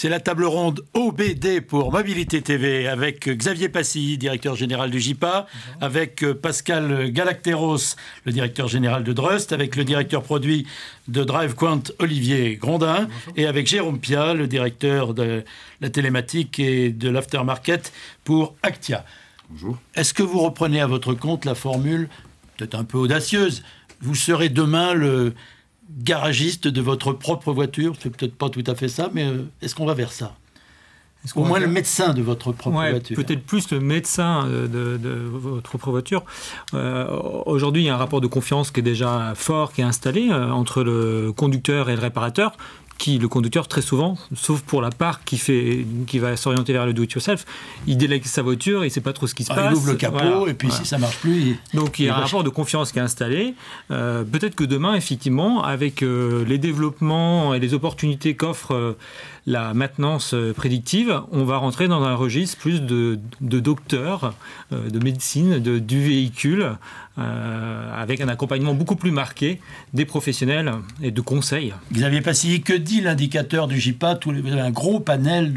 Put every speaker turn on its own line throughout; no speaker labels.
C'est la table ronde OBD pour Mobilité TV avec Xavier Passy, directeur général du JIPA, avec euh, Pascal Galacteros, le directeur général de Drust, avec le directeur produit de DriveQuant, Olivier Grondin, et avec Jérôme Pia, le directeur de la télématique et de l'aftermarket pour Actia.
Bonjour.
Est-ce que vous reprenez à votre compte la formule, peut-être un peu audacieuse, vous serez demain le garagiste de votre propre voiture. C'est peut-être pas tout à fait ça, mais euh, est-ce qu'on va vers ça? Au moins le médecin de votre propre voiture.
Peut-être plus le médecin euh, de, votre propre voiture. Euh, aujourd'hui, il y a un rapport de confiance qui est déjà fort, qui est installé entre le conducteur et le réparateur qui, le conducteur, très souvent, sauf pour la part qui, fait, qui va s'orienter vers le do-it-yourself, il délègue sa voiture, il ne sait pas trop ce qui se passe.
Il ouvre le capot, et puis si ça marche plus...
Donc il y a un rapport de confiance qui est installé. Euh, peut-être que demain, effectivement, avec euh, les développements et les opportunités qu'offre euh, la maintenance prédictive, on va rentrer dans un registre plus de, docteurs, de médecine, de, du véhicule, avec un accompagnement beaucoup plus marqué des professionnels et de conseils.
Xavier Passy, que dit l'indicateur du JIPA Vous avez un gros panel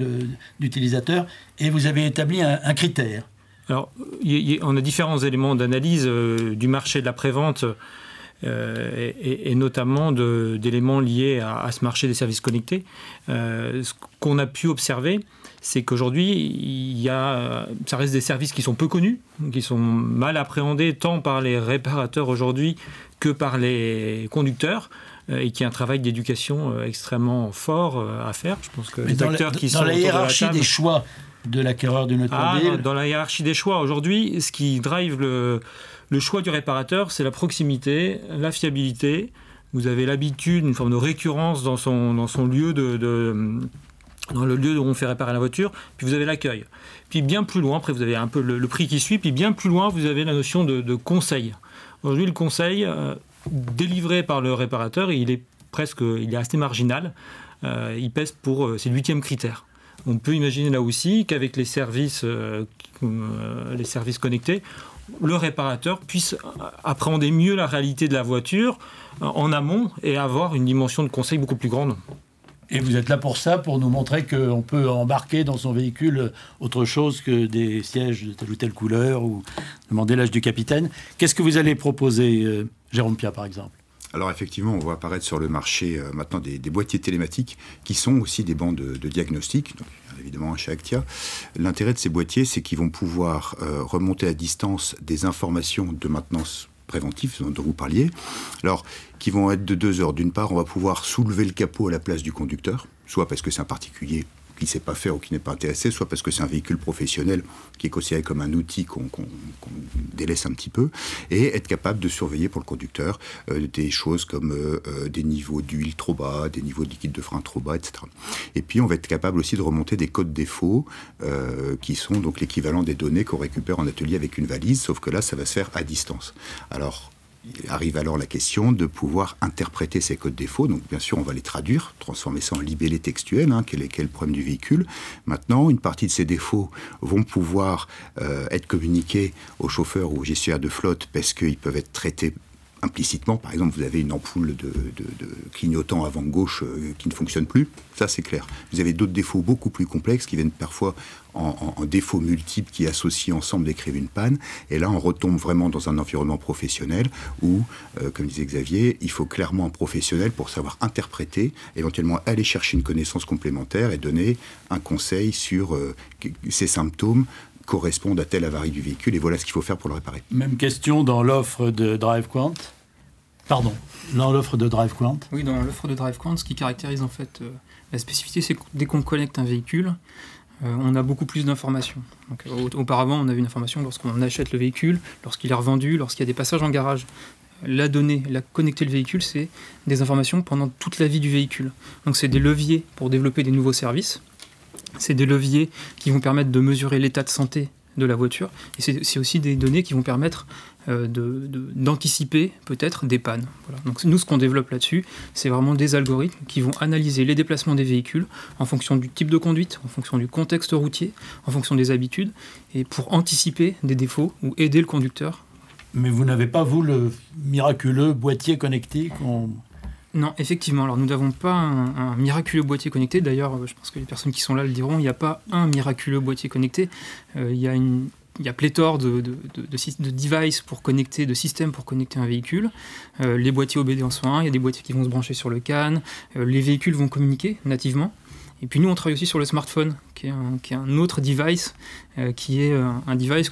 d'utilisateurs et vous avez établi un, critère.
Alors, on a différents éléments d'analyse euh, du marché de la prévente euh, et, notamment d'éléments liés à, ce marché des services connectés. Euh, ce qu'on a pu observer, c'est qu'aujourd'hui, il y a, ça reste des services qui sont peu connus, qui sont mal appréhendés tant par les réparateurs aujourd'hui que par les conducteurs. Euh, et qui a un travail d'éducation extrêmement fort à faire.
Je pense que les acteurs qui dans la hiérarchie des choix de l'acquéreur d'une automobile.
Ah, dans la hiérarchie des choix, aujourd'hui, ce qui drive le, le choix du réparateur, c'est la proximité, la fiabilité. Vous avez l'habitude, une forme de récurrence dans son, dans son lieu de, dans le lieu où on fait réparer la voiture, puis vous avez l'accueil. Puis bien plus loin, après vous avez un peu le, prix qui suit, puis bien plus loin, vous avez la notion de, de conseil. Aujourd'hui, le conseil, délivré par le réparateur, il est presque, il est assez marginal. Euh, il pèse pour, euh, c'est le huitième critère. On peut imaginer là aussi qu'avec les services, euh, les services connectés, le réparateur puisse appréhender mieux la réalité de la voiture en amont et avoir une dimension de conseil beaucoup plus grande.
Et vous êtes là pour ça, pour nous montrer qu'on peut embarquer dans son véhicule autre chose que des sièges de telle ou telle couleur ou demander l'âge du capitaine. Qu'est-ce que vous allez proposer Jérôme Pia, par exemple?
Alors effectivement, on voit apparaître sur le marché euh, maintenant des, boîtiers télématiques qui sont aussi des bancs de, diagnostic, évidemment chez Actia. L'intérêt de ces boîtiers, c'est qu'ils vont pouvoir euh, remonter à distance des informations de maintenance préventive dont vous parliez, alors qui vont être de deux heures. D'une part, on va pouvoir soulever le capot à la place du conducteur, soit parce que c'est un particulier qui ne sait pas faire ou qui n'est pas intéressé, soit parce que c'est un véhicule professionnel qui est considéré comme un outil qu'on délaisse un petit peu, et être capable de surveiller pour le conducteur euh, des choses comme euh, euh, des niveaux d'huile trop bas, des niveaux de liquide de frein trop bas, etc. Et puis on va être capable aussi de remonter des codes défauts qui sont donc l'équivalent des données qu'on récupère en atelier avec une valise, sauf que là ça va se faire à distance. Alors arrive alors la question de pouvoir interpréter ces codes défauts. Donc, bien sûr, on va les traduire, transformer ça en libellé textuel, hein, quel, est, quel le problème du véhicule. Maintenant, une partie de ces défauts vont pouvoir euh, être communiqués aux chauffeurs ou aux gestionnaires de flotte parce qu'ils peuvent être traités implicitement, par exemple, vous avez une ampoule de, clignotant avant gauche euh, qui ne fonctionne plus, ça c'est clair. Vous avez d'autres défauts beaucoup plus complexes qui viennent parfois en, défauts multiples qui associent ensemble d'écrire une panne. Et là, on retombe vraiment dans un environnement professionnel où, euh, comme disait Xavier, il faut clairement un professionnel pour savoir interpréter, éventuellement aller chercher une connaissance complémentaire et donner un conseil sur euh, ces symptômes correspondent à telle avarie du véhicule et voilà ce qu'il faut faire pour le réparer.
Même question dans l'offre de DriveQuant. Pardon, dans l'offre de DriveQuant.
Oui, dans l'offre de DriveQuant, ce qui caractérise en fait euh, la spécificité, c'est que dès qu'on connecte un véhicule, euh, on a beaucoup plus d'informations. auparavant, on avait une information lorsqu'on achète le véhicule, lorsqu'il est revendu, lorsqu'il y a des passages en garage. La donnée, la connecter le véhicule, c'est des informations pendant toute la vie du véhicule. Donc c'est des leviers pour développer des nouveaux services. C'est des leviers qui vont permettre de mesurer l'état de santé de la voiture. Et c'est aussi des données qui vont permettre euh, d'anticiper peut-être des pannes. Donc nous, ce qu'on développe là-dessus, c'est vraiment des algorithmes qui vont analyser les déplacements des véhicules en fonction du type de conduite, en fonction du contexte routier, en fonction des habitudes, et pour anticiper des défauts ou aider le conducteur
Mais vous n'avez pas, vous, le miraculeux boîtier connecté qu'on
non, effectivement. Alors, nous n'avons pas un, miraculeux boîtier connecté. D'ailleurs, je pense que les personnes qui sont là le diront, il n'y a pas un miraculeux boîtier connecté. Euh, il y a une il y a pléthore de, de, de, devices pour connecter, de systèmes pour connecter un véhicule. Euh, les boîtiers OBD en sont un, il y a des boîtiers qui vont se brancher sur le CAN, euh, les véhicules vont communiquer nativement. Et puis nous, on travaille aussi sur le smartphone, qui est un, qui est un autre device, qui est un device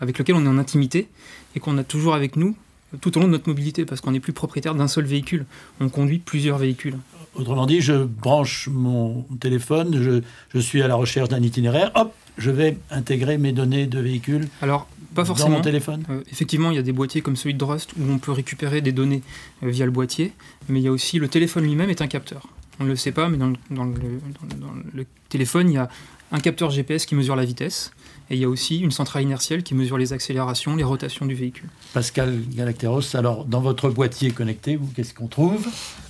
avec lequel on est en intimité et qu'on a toujours avec nous tout au long de notre mobilité, parce qu'on n'est plus propriétaire d'un seul véhicule, on conduit plusieurs véhicules.
Autrement dit, je branche mon téléphone, je, suis à la recherche d'un itinéraire, hop, je vais intégrer mes données de véhicule
Alors, pas forcément.
Dans mon téléphone
euh, Effectivement, il y a des boîtiers comme celui de Rust où on peut récupérer des données euh, via le boîtier, mais il y a aussi le téléphone lui-même est un capteur. On ne le sait pas, mais dans le téléphone, il y a un capteur GPS qui mesure la vitesse, et il y a aussi une centrale inertielle qui mesure les accélérations, les rotations du véhicule.
Pascal Galacteros, alors dans votre boîtier connecté, vous, qu'est-ce qu'on trouve?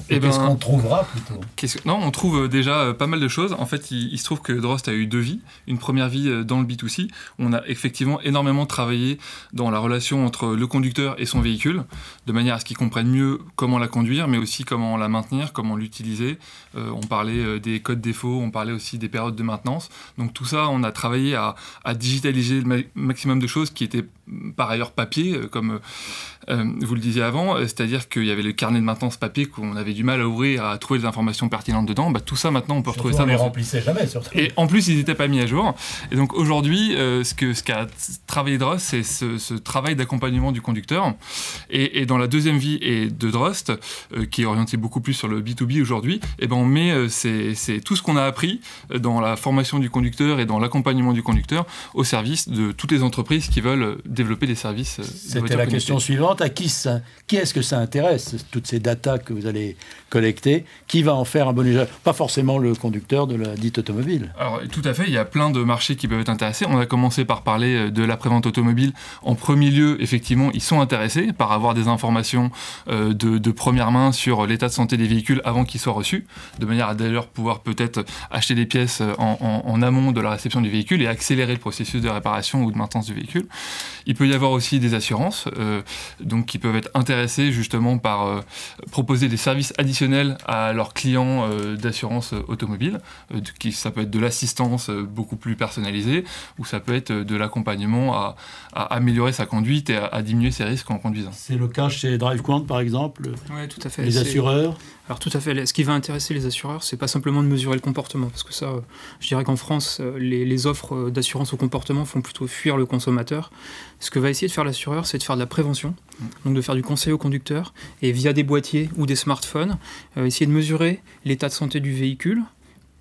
Et, eh qu'est-ce ben, qu'on trouvera plutôt?
Non, on trouve euh, déjà euh, pas mal de choses. En fait, il, se trouve que Drost a eu deux vies. Une première vie euh, dans le B2C. On a effectivement énormément travaillé dans la relation entre le conducteur et son véhicule, de manière à ce qu'il comprenne mieux comment la conduire, mais aussi comment la maintenir, comment l'utiliser. on parlait des codes défauts, on parlait aussi des périodes de maintenance. Donc tout ça, on a travaillé à, à digitaliser le maximum de choses qui étaient par ailleurs papier, euh, comme euh, vous le disiez avant, euh, c'est-à-dire qu'il y avait le carnet de maintenance papier qu'on avait du mal à ouvrir, à trouver des informations pertinentes dedans. Bah, tout ça, maintenant, on peut retrouver ça.
On les remplissait jamais, surtout.
Et en plus, ils n'étaient pas mis à jour. Et donc aujourd'hui, ce qu'a ce qu'a travaillé Drost, c'est ce, travail d'accompagnement du conducteur. Et, dans la deuxième vie et de Drost, qui est orienté beaucoup plus sur le B2B aujourd'hui, eh ben on met c'est tout ce qu'on a appris dans la formation du conducteur et dans l'accompagnement du conducteur au service de toutes les entreprises qui veulent développer des services.
C'était la question suivante à qui, ça, qui est-ce que ça intéresse, toutes ces datas que vous allez collecter? Qui va en faire un bon usage? Pas forcément le conducteur de la dite automobile.
Alors, tout à fait, il y a plein de marchés qui peuvent être intéressés. On a commencé par parler euh, de la prévente automobile. En premier lieu, effectivement, ils sont intéressés par avoir des informations euh, de, première main sur l'état de santé des véhicules avant qu'ils soient reçus, de manière à d'ailleurs pouvoir peut-être acheter des pièces en, en amont de la réception du véhicule et accélérer le processus de réparation ou de maintenance du véhicule. Il peut y avoir aussi des assurances, euh, donc qui peuvent être intéressés justement par euh, proposer des services additionnels à leurs clients euh, d'assurance automobile. qui, ça peut être de l'assistance beaucoup plus personnalisée, ou ça peut être de l'accompagnement à, améliorer sa conduite et à, diminuer ses risques en conduisant.
C'est le cas chez DriveQuant par exemple.
Oui, tout à fait.
Les assureurs?
Alors tout à fait. Ce qui va intéresser les assureurs, c'est pas simplement de mesurer le comportement, parce que ça, je dirais qu'en France, les offres d'assurance au comportement font plutôt fuir le consommateur. Ce que va essayer de faire l'assureur, c'est de faire de la prévention, donc de faire du conseil au conducteur, et via des boîtiers ou des smartphones, euh, essayer de mesurer l'état de santé du véhicule,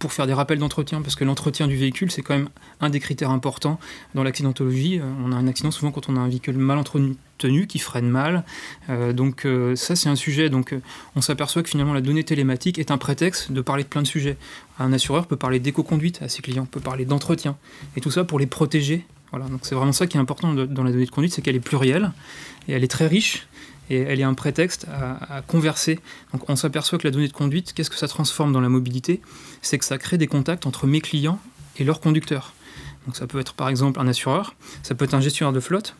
pour faire des rappels d'entretien, parce que l'entretien du véhicule, c'est quand même un des critères importants dans l'accidentologie. Euh, on a un accident souvent quand on a un véhicule mal entretenu, qui freine mal. Euh, donc ça, c'est un sujet. Donc on s'aperçoit que finalement, la donnée télématique est un prétexte de parler de plein de sujets. Un assureur peut parler d'éco-conduite à ses clients, peut parler d'entretien, et tout ça pour les protéger voilà, donc c'est vraiment ça qui est important dans la donnée de conduite, c'est qu'elle est plurielle et elle est très riche et elle est un prétexte à, converser. Donc on s'aperçoit que la donnée de conduite, qu'est-ce que ça transforme dans la mobilité? C'est que ça crée des contacts entre mes clients et leurs conducteurs. Donc ça peut être par exemple un assureur, ça peut être un gestionnaire de flotte.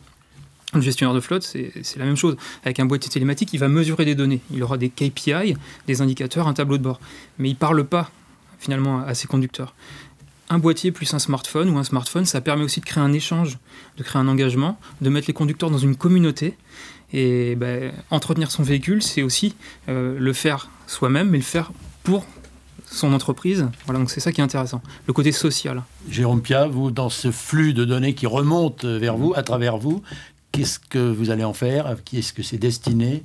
Un gestionnaire de flotte, c'est la même chose. Avec un boîtier télématique, il va mesurer des données. Il aura des KPI, des indicateurs, un tableau de bord. Mais il ne parle pas finalement à ses conducteurs un boîtier plus un smartphone ou un smartphone, ça permet aussi de créer un échange, de créer un engagement, de mettre les conducteurs dans une communauté. Et ben, entretenir son véhicule, c'est aussi euh, le faire soi-même, mais le faire pour son entreprise. Voilà, donc c'est ça qui est intéressant, le côté social.
Jérôme Pia, vous, dans ce flux de données qui remonte vers vous, à travers vous, qu'est-ce que vous allez en faire? À qui est-ce que c'est destiné?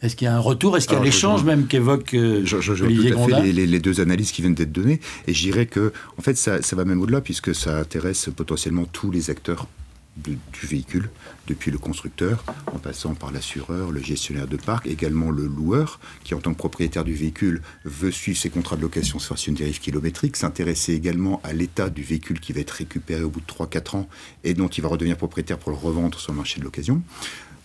Est-ce qu'il y a un retour? Est-ce qu'il y a l'échange même qu'évoque euh, je, je, je Olivier tout à
fait les, deux analyses qui viennent d'être données. Et je dirais que, en fait, ça, va même au-delà, puisque ça intéresse potentiellement tous les acteurs du véhicule, depuis le constructeur, en passant par l'assureur, le gestionnaire de parc, également le loueur, qui en tant que propriétaire du véhicule veut suivre ses contrats de location sur une dérive kilométrique, s'intéresser également à l'état du véhicule qui va être récupéré au bout de 3-4 ans et dont il va redevenir propriétaire pour le revendre sur le marché de l'occasion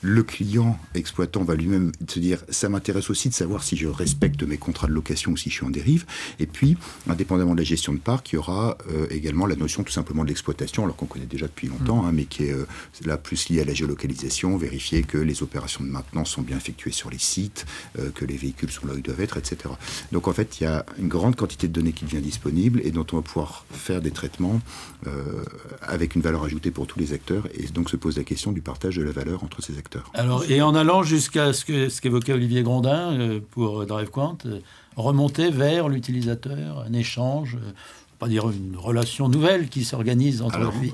le client exploitant va lui-même se dire ça m'intéresse aussi de savoir si je respecte mes contrats de location ou si je suis en dérive. Et puis, indépendamment de la gestion de parc, il y aura euh, également la notion tout simplement de l'exploitation, alors qu'on connaît déjà depuis longtemps, hein, mais qui est euh, là plus liée à la géolocalisation, vérifier que les opérations de maintenance sont bien effectuées sur les sites, euh, que les véhicules sont là où ils doivent être, etc. Donc en fait, il y a une grande quantité de données qui devient disponible et dont on va pouvoir faire des traitements avec une valeur ajoutée pour tous les acteurs. Et donc se pose la question du partage de la valeur entre ces acteurs.
Alors, et en allant jusqu'à ce qu'évoquait ce qu'évoquait Olivier Grondin euh, pour DriveQuant, euh, remonter vers l'utilisateur, un échange, euh, pas dire une relation nouvelle qui s'organise entre
lui.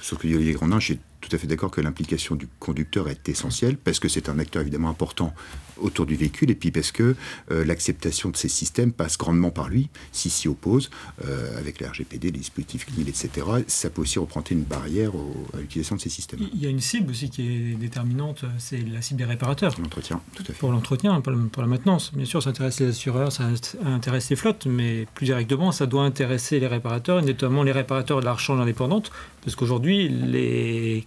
Sauf que Olivier Grondin, je suis tout à fait d'accord que l'implication du conducteur est essentielle parce que c'est un acteur évidemment important autour du véhicule et puis parce que euh, l'acceptation de ces systèmes passe grandement par lui. S'il s'y oppose, euh, avec les RGPD, les dispositifs CNIL, etc., ça peut aussi représenter une barrière à l'utilisation de ces systèmes.
Il y a une cible aussi qui est déterminante, c'est la cible des réparateurs.
L'entretien, tout à fait.
Pour l'entretien, pour la maintenance. Bien sûr, ça intéresse les assureurs, ça intéresse les flottes, mais plus directement, ça doit intéresser les réparateurs, et notamment les réparateurs de la rechange indépendante, parce qu'aujourd'hui, les,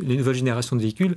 les nouvelles générations de véhicules,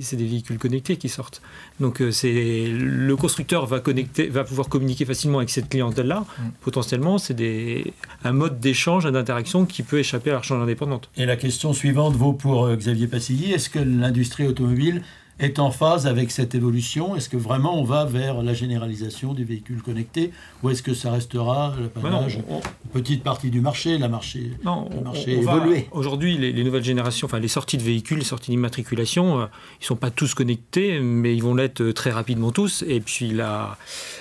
c'est des véhicules connectés qui sortent. Donc euh, c'est le constructeur va connecter, va pouvoir communiquer facilement avec cette clientèle-là. Mm. Potentiellement, c'est un mode d'échange, d'interaction qui peut échapper à la rechange indépendante.
Et la question suivante vaut pour euh, Xavier Passilly. Est-ce que l'industrie automobile est en phase avec cette évolution Est-ce que vraiment on va vers la généralisation des véhicules connectés ou est-ce que ça restera une petite partie du marché, la marché,
non, le marché évolué? Aujourd'hui, les, nouvelles générations, enfin les sorties de véhicules, les sorties d'immatriculation, euh, ils ne sont pas tous connectés, mais ils vont l'être euh, très rapidement tous. Et puis la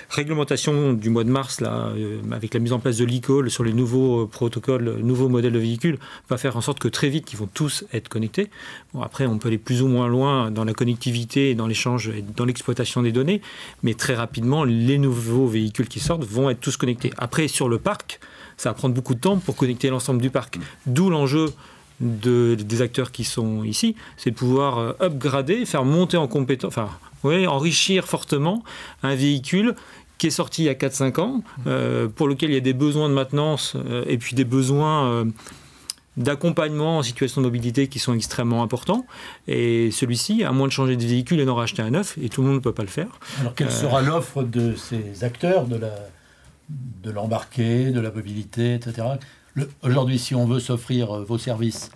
réglementation du mois de mars, là, euh, avec la mise en place de l'e-call sur les nouveaux protocoles, nouveaux modèles de véhicules, va faire en sorte que très vite, ils vont tous être connectés. Bon, après, on peut aller plus ou moins loin dans la connectivité dans l'échange et dans l'exploitation des données, mais très rapidement, les nouveaux véhicules qui sortent vont être tous connectés. Après, sur le parc, ça va prendre beaucoup de temps pour connecter l'ensemble du parc. D'où l'enjeu de, des acteurs qui sont ici, c'est de pouvoir euh, upgrader, faire monter en compétence, enfin, oui, enrichir fortement un véhicule qui est sorti il y a 4-5 ans, euh, pour lequel il y a des besoins de maintenance euh, et puis des besoins d'accompagnement en situation de mobilité qui sont extrêmement importants. Et celui-ci, à moins de changer de véhicule et d'en racheter un neuf, et tout le monde ne peut pas le faire.
Alors quelle sera euh, l'offre de ces acteurs de la de l'embarqué, de la mobilité, etc. Aujourd'hui, si on veut s'offrir euh, vos services,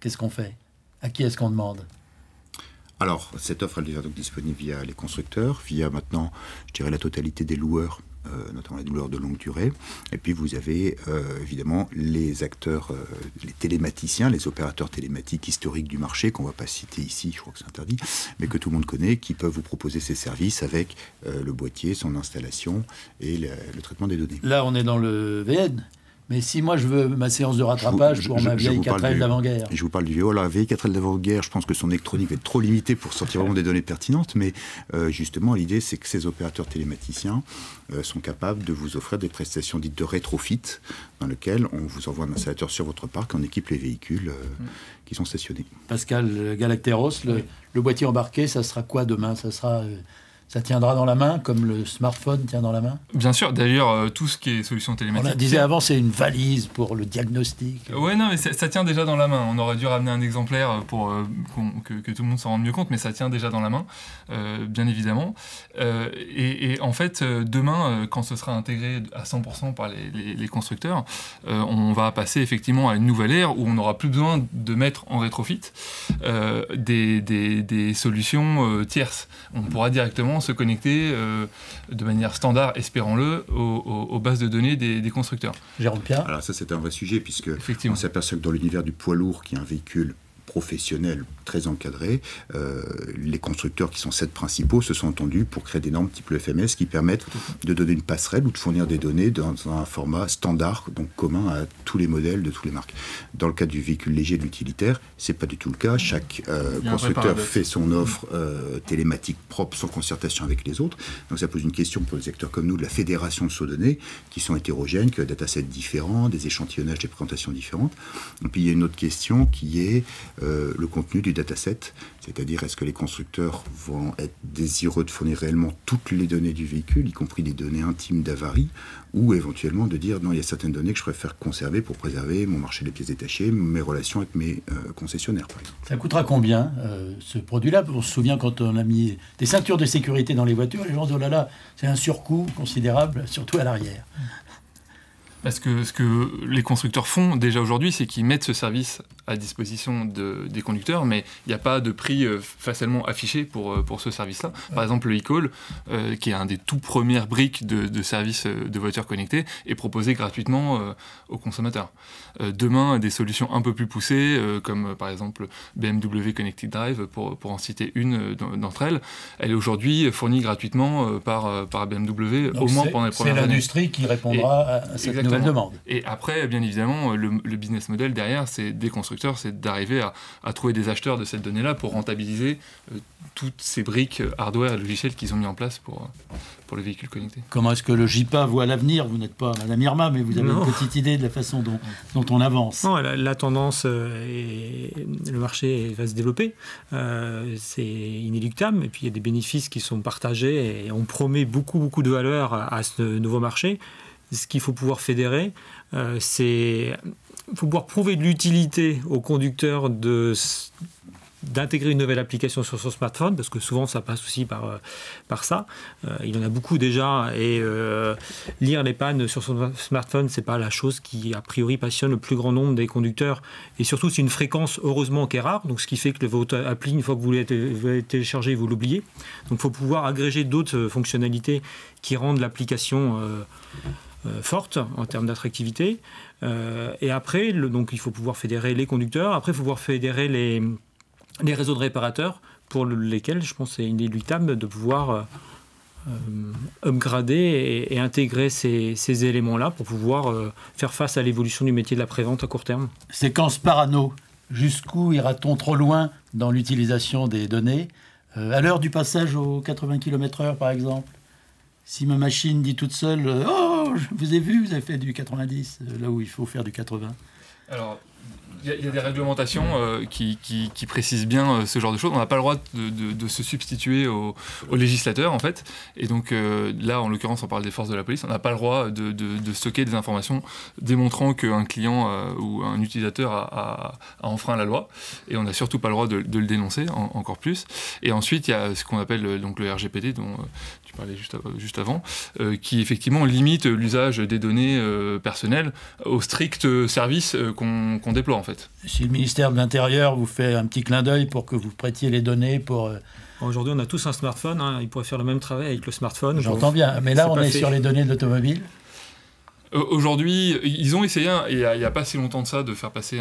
qu'est-ce qu'on fait? À qui est-ce qu'on demande?
Alors, cette offre, elle devient donc disponible via les constructeurs, via maintenant, je dirais, la totalité des loueurs notamment les douleurs de longue durée. Et puis vous avez euh, évidemment les acteurs, euh, les télématiciens, les opérateurs télématiques historiques du marché, qu'on ne va pas citer ici, je crois que c'est interdit, mais que tout le monde connaît, qui peuvent vous proposer ces services avec le boîtier, son installation et le, traitement des données.
Là, on est dans le VN mais si moi je veux ma séance de rattrapage pour ma vieille 4L d'avant-guerre.
Je vous parle du VO. La vieille 4L d'avant-guerre, je pense que son électronique va être trop limitée pour sortir vraiment des données pertinentes. Mais euh, justement, l'idée, c'est que ces opérateurs télématiciens euh, sont capables de vous offrir des prestations dites de rétrofit, dans lesquelles on vous envoie un installateur sur votre parc, on équipe les véhicules euh, qui sont stationnés.
Pascal Galacteros, le, le, boîtier embarqué, ça sera quoi demain? Ça sera ça tiendra dans la main comme le smartphone tient dans la main
Bien sûr, d'ailleurs, euh, tout ce qui est solution télématique.
On disait avant, c'est une valise pour le diagnostic.
Oui, non, mais ça tient déjà dans la main. On aurait dû ramener un exemplaire pour euh, que, tout le monde s'en rende mieux compte, mais ça tient déjà dans la main, euh, bien évidemment. Et, en fait, demain, quand ce sera intégré à 100% par les, constructeurs, on va passer effectivement à une nouvelle ère où on n'aura plus besoin de mettre en rétrofit des, des, solutions tierces. On pourra directement se connecter euh, de manière standard, espérons-le, aux, bases de données des, constructeurs.
Jérôme Pierre
Alors ça c'est un vrai sujet puisque on s'aperçoit que dans l'univers du poids lourd, qui est un véhicule professionnels très encadrés. Euh, les constructeurs qui sont sept principaux se sont entendus pour créer des normes type FMS qui permettent de donner une passerelle ou de fournir des données dans un format standard, donc commun à tous les modèles de toutes les marques. Dans le cas du véhicule léger de l'utilitaire, c'est pas du tout le cas. Chaque euh, constructeur fait son offre euh, télématique propre sans concertation avec les autres. Donc ça pose une question pour les acteurs comme nous de la fédération de ces données qui sont hétérogènes, qui ont des datasets différents, des échantillonnages, des présentations différentes. Et puis il y a une autre question qui est le contenu du dataset, c'est-à-dire est-ce que les constructeurs vont être désireux de fournir réellement toutes les données du véhicule, y compris les données intimes d'avarie, ou éventuellement de dire non, il y a certaines données que je préfère conserver pour préserver mon marché des pièces détachées, mes relations avec mes euh, concessionnaires.
Ça coûtera combien euh, ce produit-là? On se souvient quand on a mis des ceintures de sécurité dans les voitures, les gens disent oh là là, c'est un surcoût considérable, surtout à l'arrière.
Parce que ce que les constructeurs font déjà aujourd'hui, c'est qu'ils mettent ce service à disposition des conducteurs, mais il n'y a pas de prix euh, facilement affiché pour, euh, pour ce service-là. Par exemple, le e-call, euh, qui est un des tout premières briques de, de services de voitures connectées, est proposé gratuitement aux consommateurs. demain, des solutions un peu plus poussées, comme par exemple BMW Connected Drive, pour, pour en citer une d'entre elles, elle est aujourd'hui fournie gratuitement par, par BMW, au moins pendant les premières
années. C'est l'industrie qui répondra à cette nouvelle demande.
Et après, bien évidemment, le, le business model derrière, c'est des constructeurs c'est d'arriver à, trouver des acheteurs de cette donnée-là pour rentabiliser euh, toutes ces briques euh, hardware et logiciels qu'ils ont mis en place pour, euh, pour les véhicules connectés.
Comment est-ce que le JIPA voit l'avenir? Vous n'êtes pas Madame Irma, mais vous avez une petite idée de la façon dont, dont on avance.
Non, la, tendance, et le marché va se développer. c'est inéluctable, et puis il y a des bénéfices qui sont partagés, et on promet beaucoup, beaucoup de valeur à, ce nouveau marché. Ce qu'il faut pouvoir fédérer, c'est il faut pouvoir prouver de l'utilité au conducteur d'intégrer une nouvelle application sur son smartphone, parce que souvent ça passe aussi par, euh, ça. Euh, il en a beaucoup déjà, et euh, lire les pannes sur son smartphone, c'est pas la chose qui a priori passionne le plus grand nombre des conducteurs. Et surtout, c'est une fréquence heureusement qui est rare, donc ce qui fait que votre appli, une fois que vous l'avez téléchargé, vous l'oubliez. Donc il faut pouvoir agréger d'autres fonctionnalités qui rendent l'application forte en termes d'attractivité. Euh, et après, donc il faut pouvoir fédérer les conducteurs. Après, il faut pouvoir fédérer les, les réseaux de réparateurs pour lesquels je pense c'est inéluctable de pouvoir euh, euh, upgrader et, intégrer ces, éléments-là pour pouvoir faire face à l'évolution du métier de la prévente à court terme.
Séquence parano. Jusqu'où ira-t-on trop loin dans l'utilisation des données? À l'heure du passage aux 80 km/h, par exemple? Si ma machine dit toute seule Oh je vous ai vu, vous avez fait du 90, euh, là où il faut faire du 80.
Alors, il y, a des réglementations euh, qui, précisent bien euh, ce genre de choses. On n'a pas le droit de, se substituer aux législateurs, en fait. Et donc là, en l'occurrence, on parle des forces de la police. On n'a pas le droit de, stocker des informations démontrant qu'un client ou un utilisateur a, enfreint la loi. Et on n'a surtout pas le droit de, le dénoncer, encore plus. Et ensuite, il y a ce qu'on appelle donc, le RGPD, dont parlais juste, avant, euh, qui effectivement limite l'usage des données euh, personnelles au strict service euh, qu'on déploie en fait.
Si le ministère de l'Intérieur vous fait un petit clin d'œil pour que vous prêtiez les données pour...
Aujourd'hui, on a tous un smartphone. Hein, ils pourraient faire le même travail avec le smartphone.
J'entends bien. Mais là, on est sur les données de l'automobile.
Euh, aujourd'hui, ils ont essayé, il n'y a, pas si longtemps de ça, de faire passer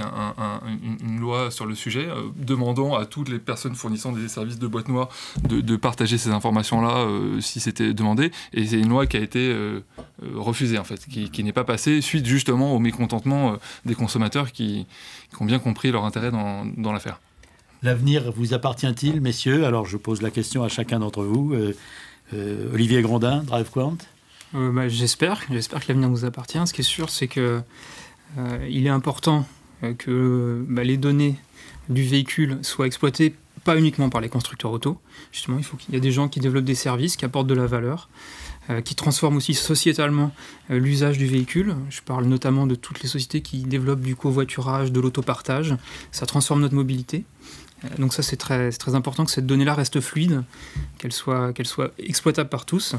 une, loi sur le sujet, euh, demandant à toutes les personnes fournissant des services de boîte noire de, partager ces informations-là euh, si c'était demandé. Et c'est une loi qui a été refusée, en fait, qui, n'est pas passée suite justement au mécontentement des consommateurs qui, ont bien compris leur intérêt dans, dans l'affaire.
L'avenir vous appartient-il, messieurs? Alors je pose la question à chacun d'entre vous. Olivier Grondin, DriveQuant
euh, bah, j'espère, que l'avenir nous appartient. Ce qui est sûr, c'est que euh, il est important euh, que bah, les données du véhicule soient exploitées pas uniquement par les constructeurs auto. Justement, il faut qu'il y ait des gens qui développent des services, qui apportent de la valeur, qui transforment aussi sociétalement l'usage du véhicule. Je parle notamment de toutes les sociétés qui développent du covoiturage, de l'autopartage. Ça transforme notre mobilité. donc ça, c'est très, important que cette donnée-là reste fluide, qu'elle soit exploitable par tous.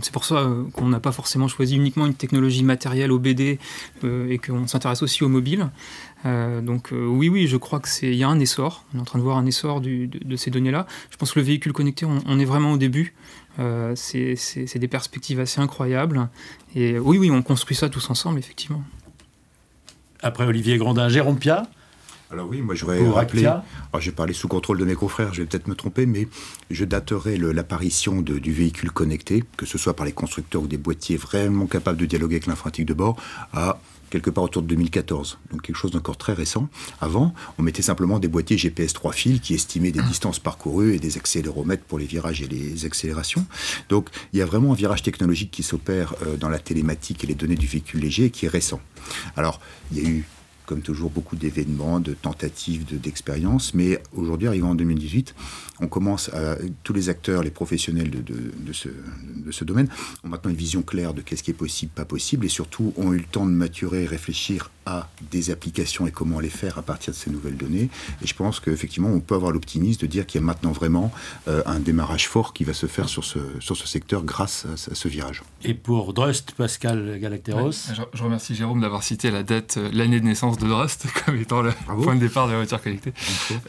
C'est pour ça euh, qu'on n'a pas forcément choisi uniquement une technologie matérielle OBD euh, et qu'on s'intéresse aussi au mobile. Euh, donc oui, oui, je crois qu'il y a un essor. On est en train de voir un essor de, ces données-là. Je pense que le véhicule connecté, on, est vraiment au début. c'est des perspectives assez incroyables. Et oui, oui, on construit ça tous ensemble, effectivement.
Après Olivier Grandin, Jérôme Pia
alors oui, moi j'aurais rappelé, alors j'ai parlé sous contrôle de mes confrères, je vais peut-être me tromper, mais je daterai l'apparition du véhicule connecté, que ce soit par les constructeurs ou des boîtiers vraiment capables de dialoguer avec l'informatique de bord, à quelque part autour de 2014, donc quelque chose d'encore très récent. Avant, on mettait simplement des boîtiers GPS 3 fils qui estimaient des distances parcourues et des accéléromètres pour les virages et les accélérations. Donc il y a vraiment un virage technologique qui s'opère euh, dans la télématique et les données du véhicule léger qui est récent. Alors il y a eu comme toujours, beaucoup d'événements, de tentatives, d'expériences. mais aujourd'hui, arrivant en 2018, on commence à. Tous les acteurs, les professionnels de, de, ce, de ce, domaine ont maintenant une vision claire de qu'est-ce qui est possible, pas possible, et surtout ont eu le temps de maturer et réfléchir à des applications et comment les faire à partir de ces nouvelles données. Et je pense qu'effectivement, on peut avoir l'optimisme de dire qu'il y a maintenant vraiment euh, un démarrage fort qui va se faire sur ce, sur ce secteur grâce à, ce virage.
Et pour Drust, Pascal Galacteros
je, remercie Jérôme d'avoir cité la date, euh, l'année de naissance de Drust comme étant le point de départ de la voiture connectée.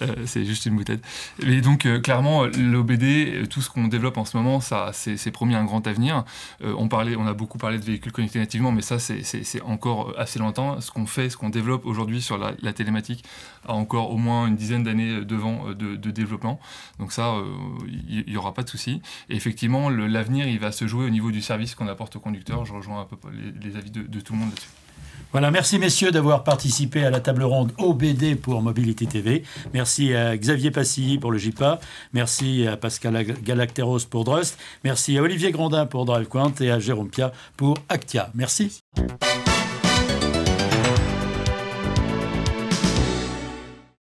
Euh, c'est juste une boutade. Mais donc, clairement, l'OBD, tout ce qu'on développe en ce moment, ça, c'est promis un grand avenir. on, parlait, on a beaucoup parlé de véhicules connectés nativement, mais ça, c'est encore assez longtemps. Ce qu'on fait, ce qu'on développe aujourd'hui sur la, télématique a encore au moins une dizaine d'années devant de, développement. Donc ça, il euh, n'y aura pas de souci. Et effectivement, l'avenir, il va se jouer au niveau du service qu'on apporte aux conducteurs. Je rejoins un peu les, avis de, tout le monde là-dessus.
Voilà, merci messieurs d'avoir participé à la table ronde OBD pour Mobilité TV. Merci à Xavier Passy pour le JPA. Merci à Pascal Galacteros pour Drust. Merci à Olivier Grandin pour DriveQuant et à Jérôme Pia pour Actia. Merci.